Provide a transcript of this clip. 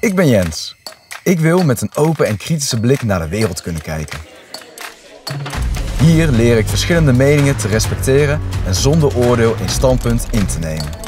Ik ben Jens. Ik wil met een open en kritische blik naar de wereld kunnen kijken. Hier leer ik verschillende meningen te respecteren en zonder oordeel een standpunt in te nemen.